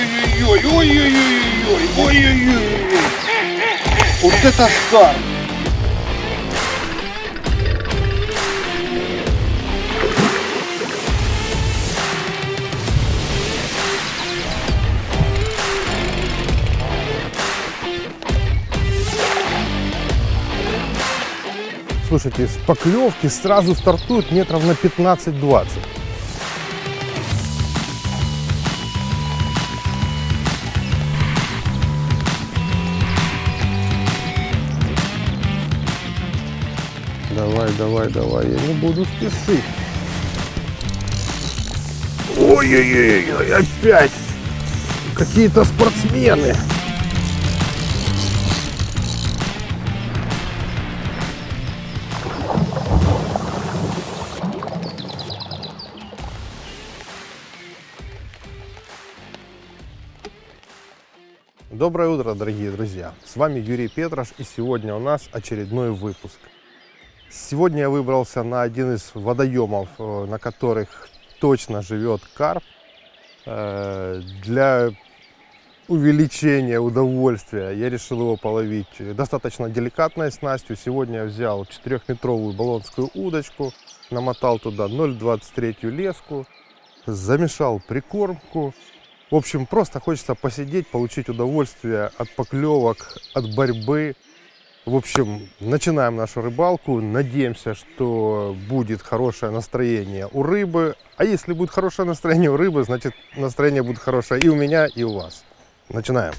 Ой-ой-ой-ой-ой, ой-ой-ой-ой, ой-ой-ой. Вот это старт. Слушайте, с поклевки сразу стартует метров на 15-20. Давай, давай, давай, я не буду спешить. Ой-ой-ой, опять какие-то спортсмены. Доброе утро, дорогие друзья! С вами Юрий Петрош и сегодня у нас очередной выпуск. Сегодня я выбрался на один из водоемов, э, на которых точно живет карп. Э, Для увеличения удовольствия я решил его половить достаточно деликатной снастью. Сегодня я взял 4-метровую баллонскую удочку, намотал туда 0,23 леску, замешал прикормку. В общем, просто хочется посидеть, получить удовольствие от поклевок, от борьбы. В общем, начинаем нашу рыбалку. Надеемся, что будет хорошее настроение у рыбы. А если будет хорошее настроение у рыбы, значит настроение будет хорошее и у меня, и у вас. Начинаем.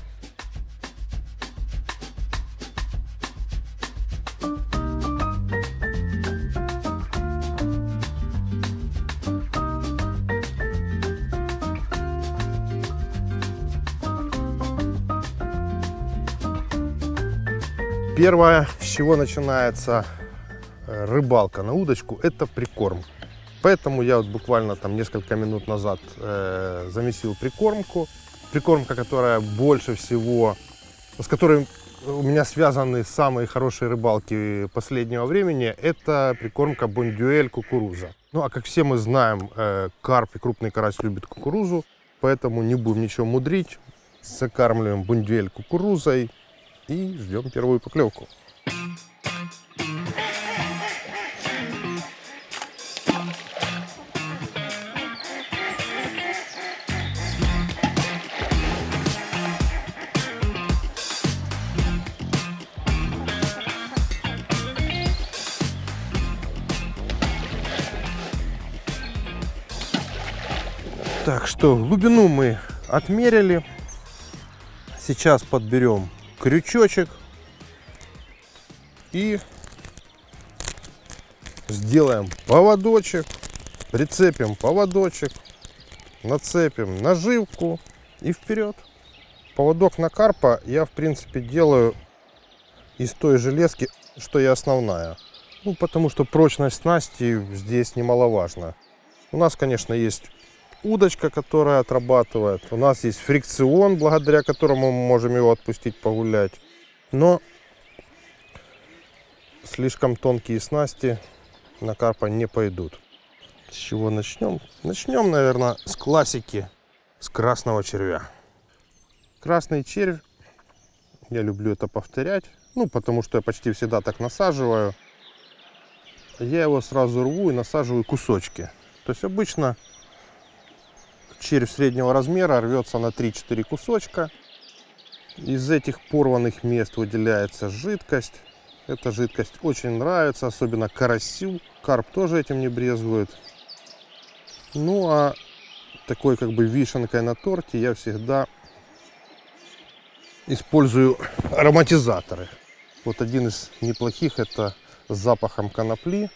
Первое, с чего начинается э, рыбалка на удочку, это прикорм. Поэтому я вот буквально там несколько минут назад э, замесил прикормку. Прикормка, которая больше всего, с которой у меня связаны самые хорошие рыбалки последнего времени, это прикормка бондюэль кукуруза. Ну а как все мы знаем, э, карп и крупный карась любят кукурузу, поэтому не будем ничего мудрить. Закармливаем бондюэль кукурузой, и ждем первую поклевку. Так что глубину мы отмерили. Сейчас подберем крючочек и сделаем поводочек, прицепим поводочек, нацепим наживку и вперед. Поводок на карпа я в принципе делаю из той железки, что и основная. Ну, потому что прочность снасти здесь немаловажна. У нас, конечно, есть удочка, которая отрабатывает. У нас есть фрикцион, благодаря которому мы можем его отпустить погулять. Но слишком тонкие снасти на карпа не пойдут. С чего начнем? Начнем, наверное, с классики, с красного червя. Красный червь, я люблю это повторять, ну, потому что я почти всегда так насаживаю. Я его сразу рву и насаживаю кусочки. То есть обычно червь среднего размера рвется на 3-4 кусочка. Из этих порванных мест выделяется жидкость. Эта жидкость очень нравится, особенно карасю. Карп тоже этим не брезгует. Ну а такой как бы вишенкой на торте я всегда использую ароматизаторы. Вот один из неплохих это с запахом конопли.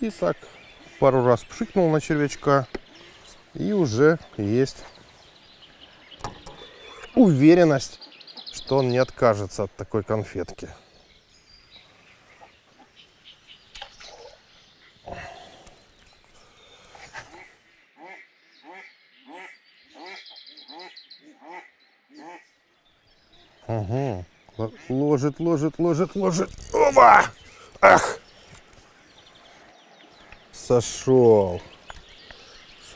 И так пару раз пшикнул на червячка и уже есть уверенность, что он не откажется от такой конфетки. Угу. Ложит, ложит, ложит, ложит. Оба! Ах! Сошел.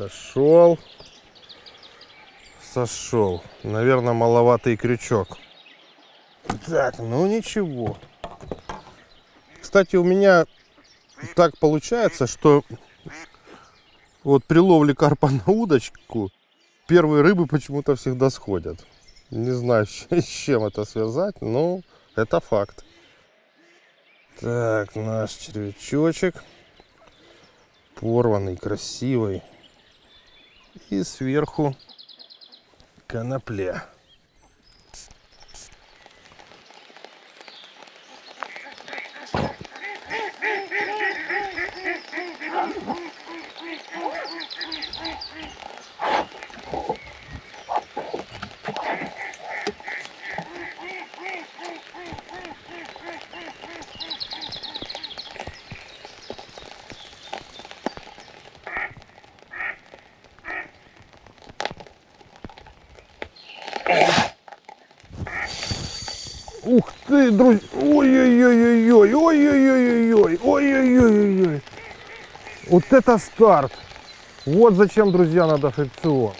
Сошел. Сошел. Наверное, маловатый крючок. Так, ну ничего. Кстати, у меня так получается, что вот при ловле карпа на удочку первые рыбы почему-то всегда сходят. Не знаю, с чем это связать, но это факт. Так, наш червячочек. Порванный, красивый. И сверху конопля. Ух ты, друзья! Ой-ой-ой-ой-ой! Ой-ой-ой-ой-ой! Ой-ой-ой-ой-ой! Вот это старт! Вот зачем, друзья, надо фрикцион.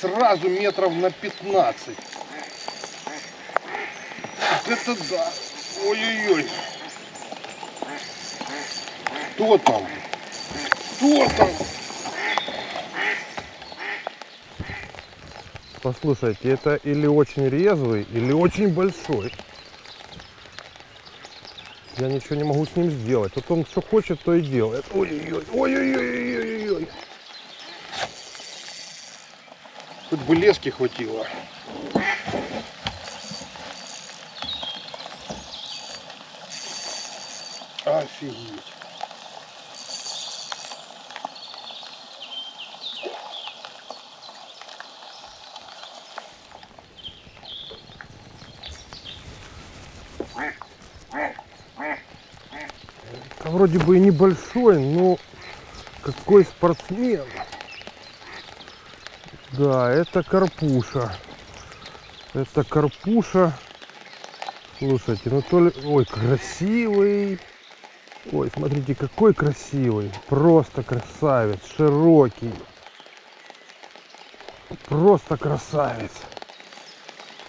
Сразу метров на 15. Вот это да! Ой-ой-ой! Кто там? Кто там? Послушайте, это или очень резвый, или очень большой. Я ничего не могу с ним сделать. Вот он что хочет, то и делает. Ой-ой-ой, ой-ой-ой-ой-ой. Тут бы лески хватило. Офигеть. Вроде бы и небольшой, но какой спортсмен. Да, это карпуша. Это карпуша. Слушайте, ну то ли... Ой, красивый. Ой, смотрите, какой красивый. Просто красавец, широкий. Просто красавец.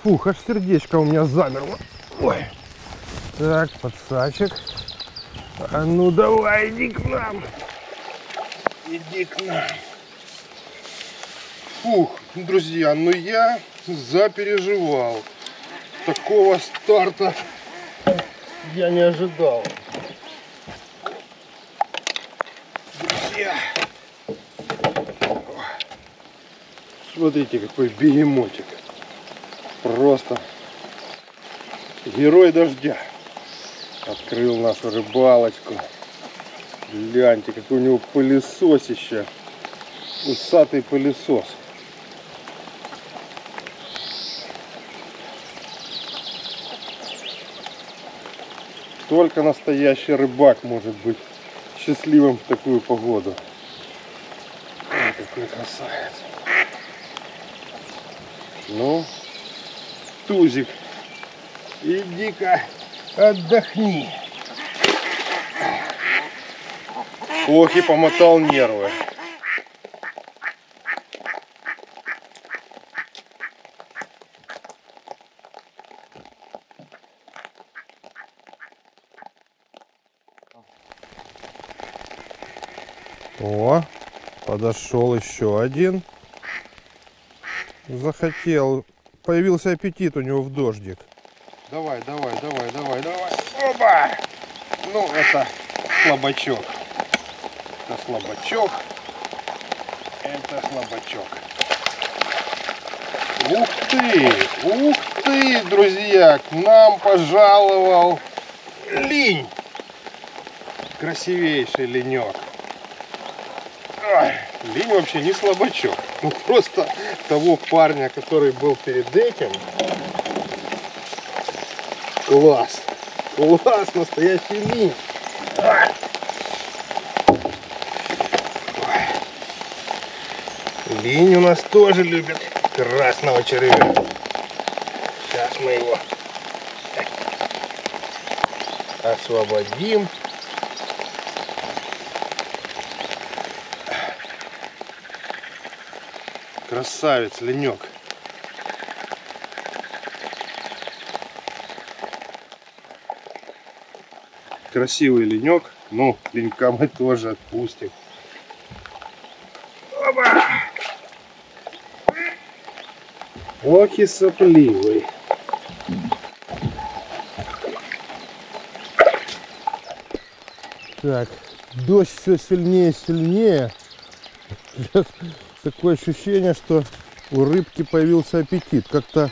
Фух, аж сердечко у меня замерло. Ой. Так, подсачек. А ну давай, иди к нам. Иди к нам. Фух, друзья, ну я запереживал. Такого старта я не ожидал. Друзья. Смотрите, какой бегемотик. Просто герой дождя. Открыл нашу рыбалочку. Гляньте, какой у него пылесосище. Усатый пылесос. Только настоящий рыбак может быть счастливым в такую погоду. Ой, какой красавец. Ну, Тузик, иди-ка отдохни. Ох, и помотал нервы. О, подошел еще один. Захотел. Появился аппетит у него в дождик. Давай, давай, давай, давай, давай. Оба! Ну, это слабачок. Это слабачок. Это слабачок. Ух ты! Ух ты, друзья! К нам пожаловал линь. Красивейший ленек. Ой, линь вообще не слабачок. Ну просто того парня, который был перед этим. Класс. Класс, настоящий линь. Линь у нас тоже любит красного червя. Сейчас мы его освободим. Красавец, ленек. Красивый ленек. Ну, ленька мы тоже отпустим. Опа! Ох сопливый. Так, дождь все сильнее и сильнее. Сейчас такое ощущение, что у рыбки появился аппетит. Как-то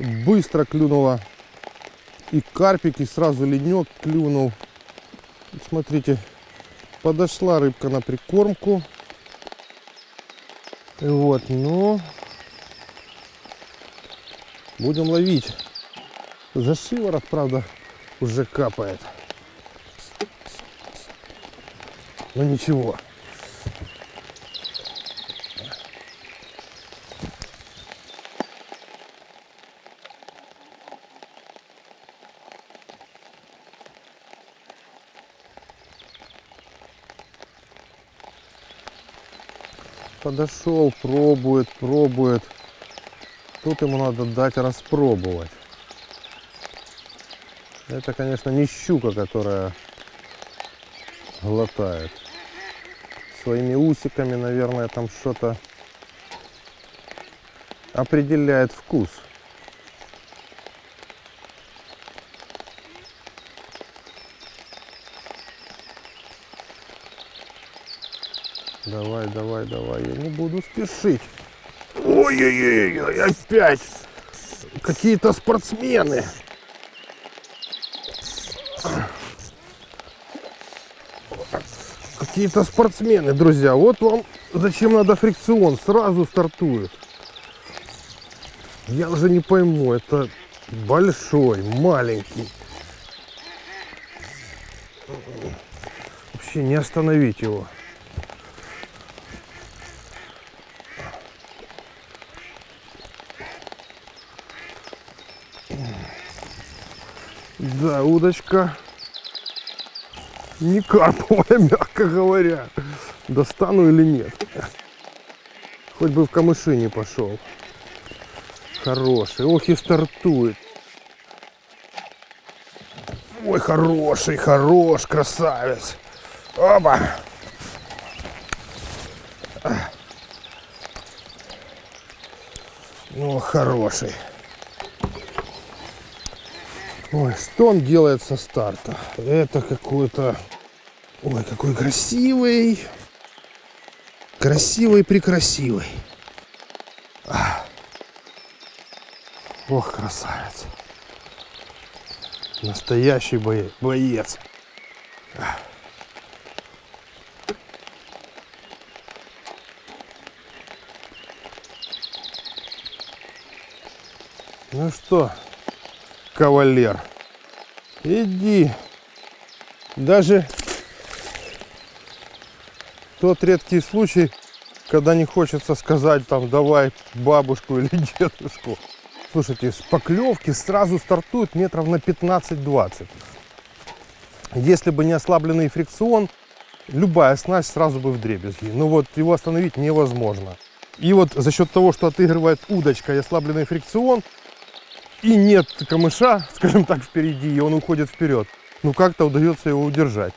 быстро клюнула и карпик, и сразу ленек клюнул. Смотрите, подошла рыбка на прикормку. Вот, ну, будем ловить. За шиворот, правда, уже капает. Но ничего. Подошел, пробует, пробует. Тут ему надо дать распробовать. Это, конечно, не щука, которая глотает. Своими усиками, наверное, там что-то определяет вкус. Давай, давай, я не буду спешить. Ой-ой-ой, опять какие-то спортсмены. Какие-то спортсмены, друзья. Вот вам зачем надо фрикцион. Сразу стартует. Я уже не пойму, это большой, маленький. Вообще не остановить его. Да, удочка не карповая, мягко говоря. Достану или нет. Хоть бы в камыши не пошел. Хороший. Ох и стартует. Ой, хороший, хорош, красавец. Опа. Ну, хороший. Ой, что он делает со старта? Это какой-то... Ой, какой красивый. Красивый, прекрасивый. А. Ох, красавец. Настоящий боец. боец. А. Ну что, кавалер. Иди. Даже тот редкий случай, когда не хочется сказать там давай бабушку или дедушку. Слушайте, с поклевки сразу стартует метров на 15-20. Если бы не ослабленный фрикцион, любая снасть сразу бы в дребезги. Но вот его остановить невозможно. И вот за счет того, что отыгрывает удочка и ослабленный фрикцион, и нет камыша, скажем так, впереди, и он уходит вперед. Ну как-то удается его удержать.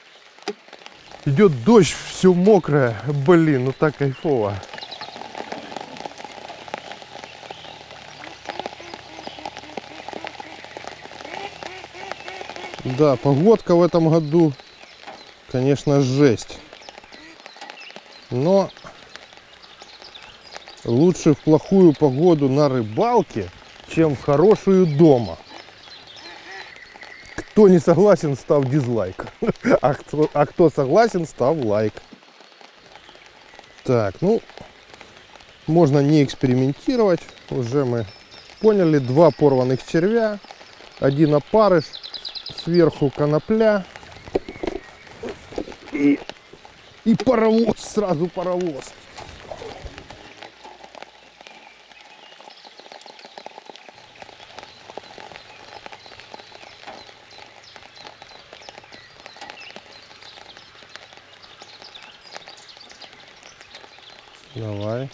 Идет дождь, все мокрое. Блин, ну так кайфово. Да, погодка в этом году, конечно, жесть. Но лучше в плохую погоду на рыбалке – чем хорошую дома. Кто не согласен, став дизлайк. А кто, а кто согласен, став лайк. Так, ну, можно не экспериментировать. Уже мы поняли. Два порванных червя. Один опарыш. Сверху конопля. И, и паровоз, сразу паровоз. Давай.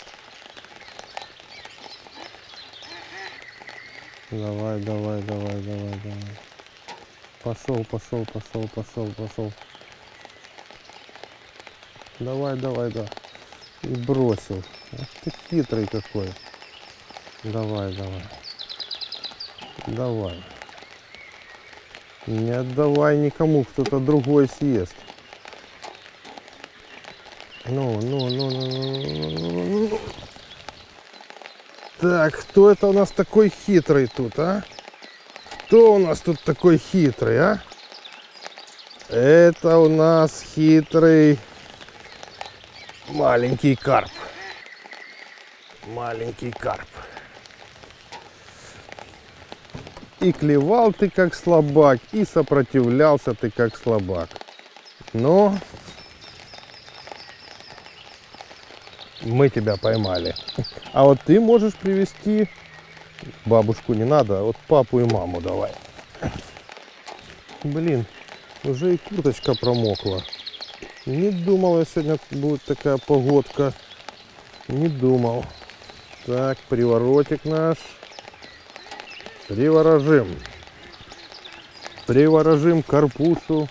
Давай, давай, давай, давай, давай. Пошел, пошел, пошел, пошел, пошел. Давай, давай, да. И бросил. Ах ты хитрый какой. Давай, давай. Давай. Не отдавай никому, кто-то другой съест. Ну, ну, ну, ну, ну, ну, ну, ну. Так, кто это у нас такой хитрый тут, а? Кто у нас тут такой хитрый, а? Это у нас хитрый маленький карп. Маленький карп. И клевал ты как слабак, и сопротивлялся ты как слабак. Но мы тебя поймали. А вот ты можешь привести бабушку не надо, а вот папу и маму давай. Блин, уже и курточка промокла. Не думал я сегодня будет такая погодка. Не думал. Так, приворотик наш. Приворожим. Приворожим карпушу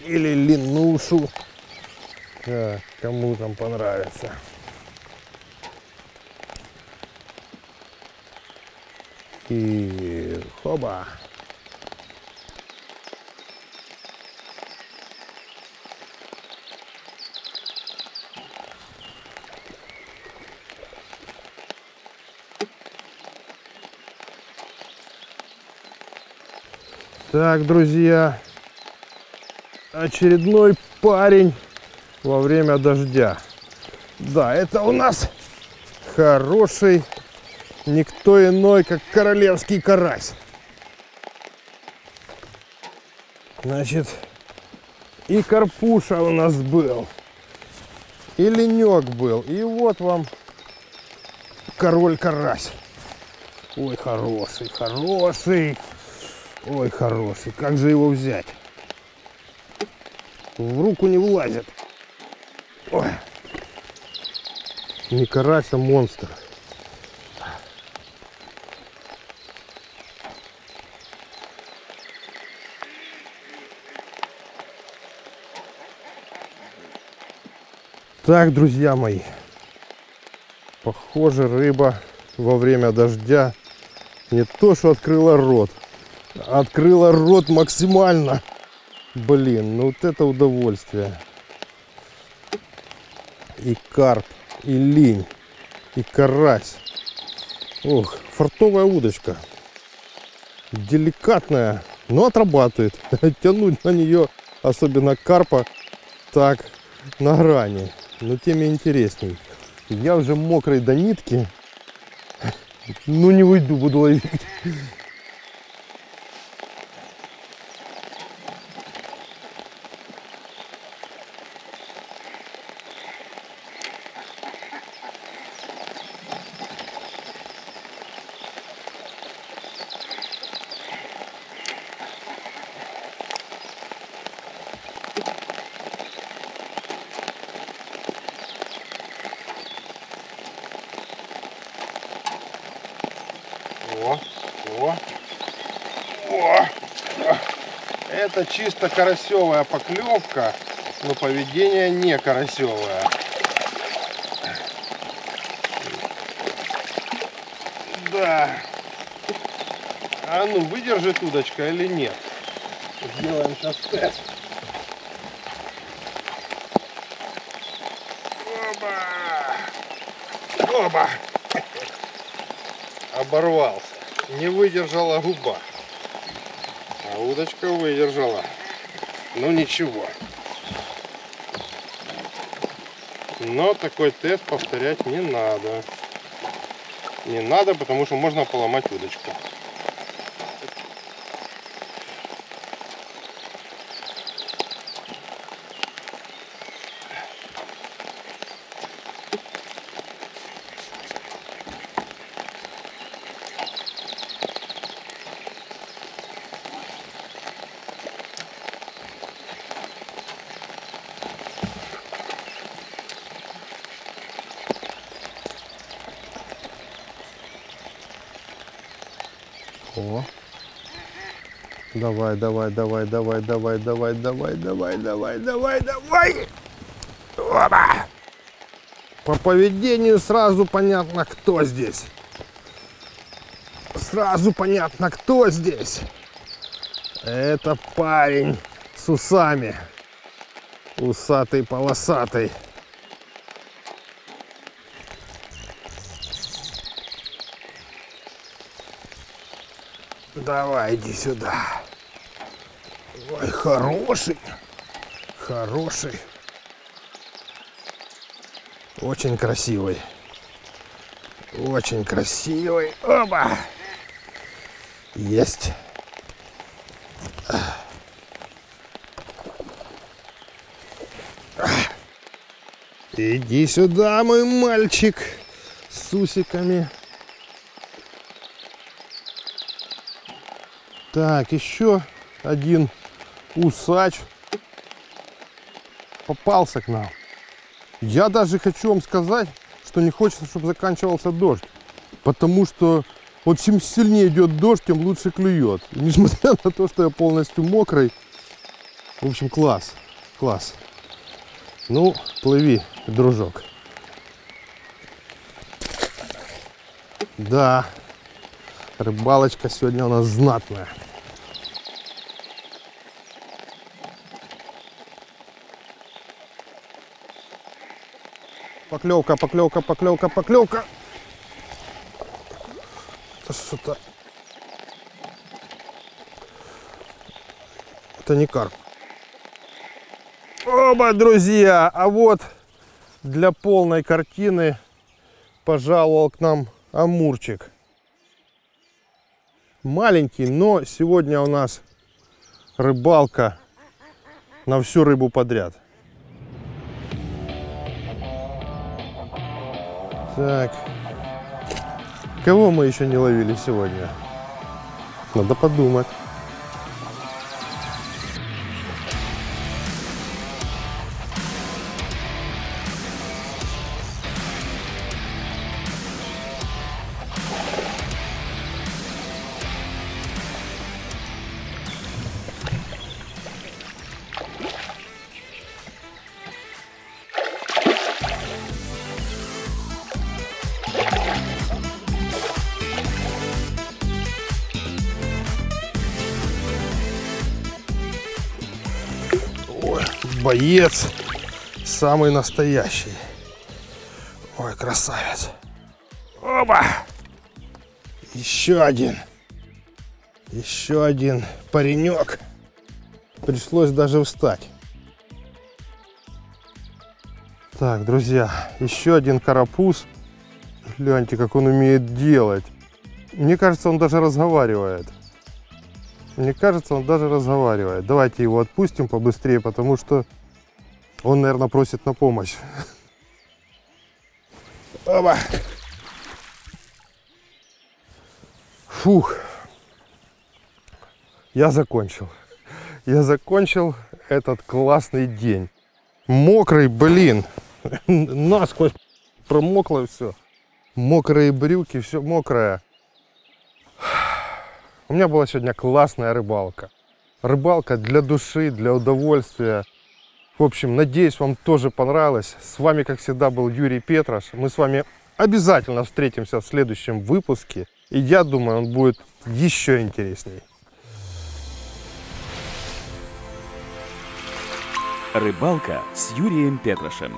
или линушу. Так, кому там понравится. И хоба. Так, друзья, очередной парень во время дождя. Да, это у нас хороший, никто иной, как королевский карась. Значит, и карпуша у нас был, и ленек был, и вот вам король карась. Ой, хороший, хороший. Ой, хороший. Как же его взять? В руку не влазит. Ой. Не карась, а монстр. Так, друзья мои. Похоже, рыба во время дождя не то, что открыла рот, открыла рот максимально. Блин, ну вот это удовольствие. И карп, и линь, и карась. Ох, фартовая удочка. Деликатная, но отрабатывает. Тянуть на нее, особенно карпа, так на грани. Но тем и интересней. Я уже мокрый до нитки. Ну не уйду, буду ловить. О, о, о. Это чисто карасевая поклевка, но поведение не карасевое. Да. А ну, выдержит удочка или нет? Сделаем сейчас тест. Оба! Оба! Оборвался. Не выдержала губа. Удочка выдержала. Ну ничего. Но такой тест повторять не надо. Не надо, потому что можно поломать удочку. О. Давай, давай, давай, давай, давай, давай, давай, давай, давай, давай, давай. Опа! По поведению сразу понятно, кто здесь. Сразу понятно, кто здесь. Это парень с усами. Усатый, Давай, иди сюда. Ой, хороший. Хороший. Очень красивый. Очень красивый. Оба! Есть. Иди сюда, мой мальчик, с усиками. Так, еще один усач попался к нам. Я даже хочу вам сказать, что не хочется, чтобы заканчивался дождь. Потому что вот чем сильнее идет дождь, тем лучше клюет. И несмотря на то, что я полностью мокрый. В общем, класс. Класс. Ну, плыви, дружок. Да, рыбалочка сегодня у нас знатная. Поклевка, поклевка, поклевка, поклевка. Это что-то... Это не карп. Оба, друзья! А вот для полной картины пожаловал к нам амурчик. Маленький, но сегодня у нас рыбалка на всю рыбу подряд. Так. Кого мы еще не ловили сегодня? Надо подумать. Боец самый настоящий. Ой, красавец. Оба! Еще один. Еще один паренек. Пришлось даже встать. Так, друзья, еще один карапуз. Гляньте, как он умеет делать. Мне кажется, он даже разговаривает. Мне кажется, он даже разговаривает. Давайте его отпустим побыстрее, потому что он, наверное, просит на помощь. Оба. Фух. Я закончил. Я закончил этот классный день. Мокрый, блин. Насквозь промокло все. Мокрые брюки, все мокрое. У меня была сегодня классная рыбалка. Рыбалка для души, для удовольствия. В общем, надеюсь, вам тоже понравилось. С вами, как всегда, был Юрий Петрош. Мы с вами обязательно встретимся в следующем выпуске. И я думаю, он будет еще интересней. Рыбалка с Юрием Петрашем.